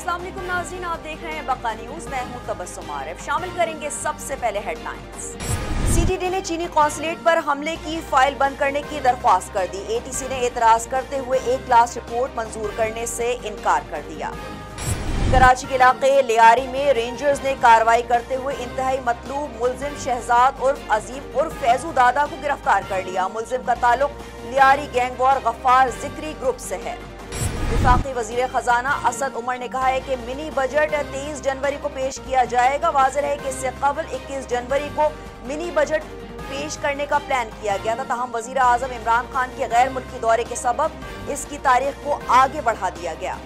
السلام علیکم ناظرین، آپ دیکھ رہے ہیں بقا نیوز۔ میں ہوں تبسم عارف۔ شامل کریں گے سب سے پہلے headlines C T D نے چینی قونصلیٹ پر حملے کی فائل بند کرنے کی درخواست کر دی۔ اے ٹی سی نے اعتراض کرتے ہوئے ایک کلاس رپورٹ منظور کرنے سے انکار کر دیا۔ کراچی کے علاقے لیاری میں رینجرز نے کاروائی کرتے ہوئے انتہائی مطلوب ملزم شہزاد عرف عظیم عرف فیضو دادا کو گرفتار کر لیا۔ ملزم کا تعلق Lyari gang war Ghaffar Zikri group سے ہے۔ وفاقی وزیر خزانہ اسد عمر نے کہا ہے کہ منی بجٹ تیئیس جنوری کو پیش کیا جائے گا۔ واضح ہے کہ اس سے قبل اکیس جنوری کو منی بجٹ پیش کرنے کا پلان کیا گیا تھا۔ تاہم وزیر اعظم عمران خان کے غیر ملکی دورے کے سبب اس کی تاریخ کو آگے بڑھا دیا گیا۔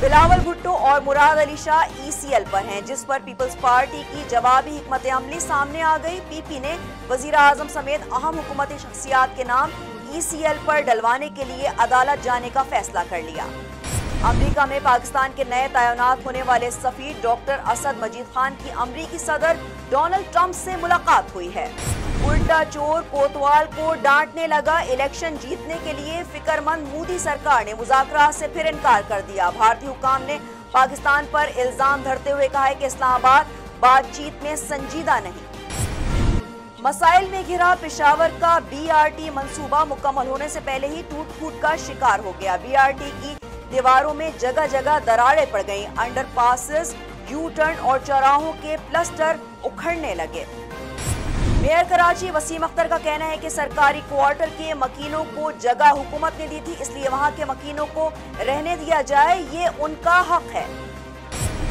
بلاول بھٹو اور مراد علی شاہ ای سی ایل پر ہیں، جس پر پیپلز پارٹی کی جوابی حکمت عملی سامنے آ گئی۔ پی پی نے وزیر اعظم سمیت اہم حکومتی شخصیات کے نام ای سی ایل پر ڈلوانے کے لیے عدالت جانے کا فیصلہ کر لیا۔ امریکہ میں پاکستان کے نئے تعینات ہونے والے سفیر ڈاکٹر اسد مجید خان کی امریکی صدر ڈونلڈ ٹرمپ سے ملاقات ہوئی ہے۔ الٹا چور کوتوال کو ڈانٹنے لگا، الیکشن جیتنے کے لیے فکر مند مودی سرکار نے مذاکرات سے پھر انکار کر دیا۔ بھارتی حکام نے پاکستان پر الزام دھرتے ہوئے کہا ہے کہ اسلام آباد بات چیت میں سنجیدہ نہیں۔ مسائل میں گھرا پشاور کا بی آر ٹی منصوبہ مکمل ہونے سے پہلے ہی ٹوٹ پھوٹ کا شکار ہو گیا۔ بی آر ٹی کی دیواروں میں جگہ جگہ دراڑے پڑ گئیں۔ انڈر پاسز یو ٹرن اور چوراہوں کے پلسٹر اکھڑنے لگے۔ میئر کراچی وسیم اختر کا کہنا ہے کہ سرکاری کوارٹر کے مکینوں کو جگہ حکومت نے دی تھی، اس لیے وہاں کے مکینوں کو رہنے دیا جائے، یہ ان کا حق ہے۔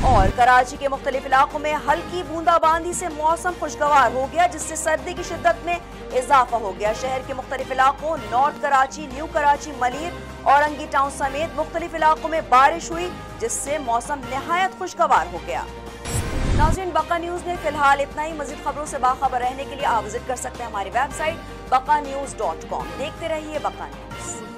اور کراچی کے مختلف علاقوں میں ہلکی بوندا باندی سے موسم خوشگوار ہو گیا، جس سے سردی کی شدت میں اضافہ ہو گیا۔ شہر کے مختلف علاقوں، نارتھ کراچی، نیو کراچی، ملیر اور انگی ٹاؤن سمیت مختلف علاقوں میں بارش ہوئی، جس سے موسم نہایت خوشگوار ہو گیا۔ ناظرین، بقا نیوز نے فی الحال اتنا ہی۔ مزید خبروں سے باخبر رہنے کے لیے آپ وزٹ کر سکتے ہیں ہماری website Baqa news dot com. دیکھتے رہیے بقا نیوز۔